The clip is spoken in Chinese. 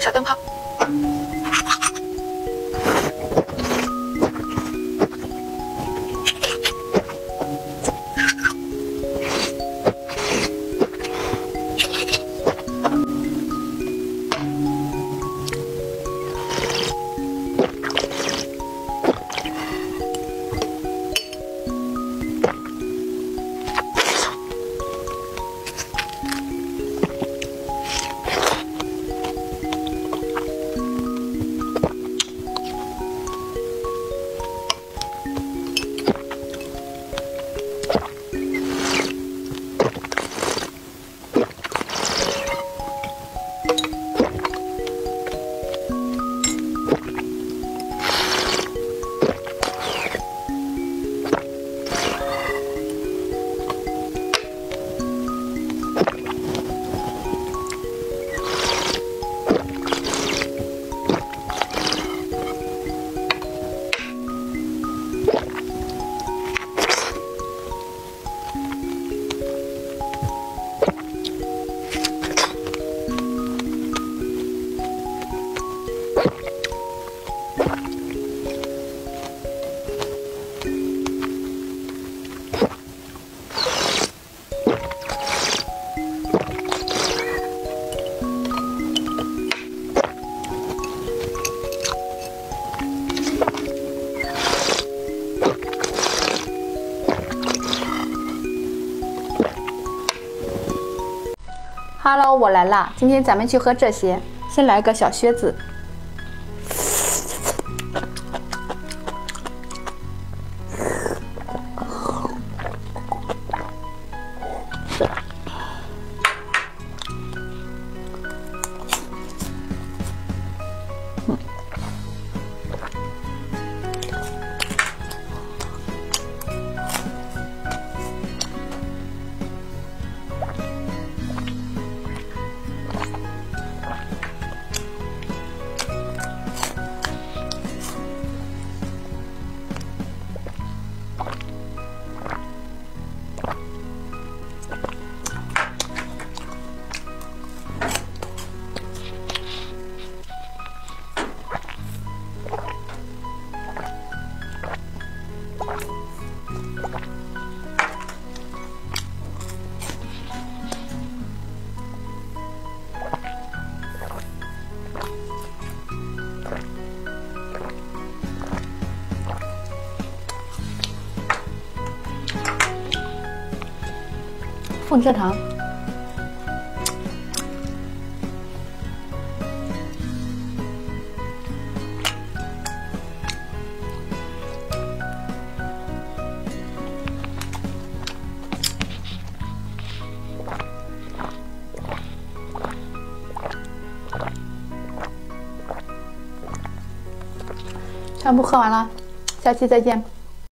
小灯泡。哈喽我来啦！今天咱们去喝这些，先来个小靴子。凤雀糖，全部喝完了，下期再见。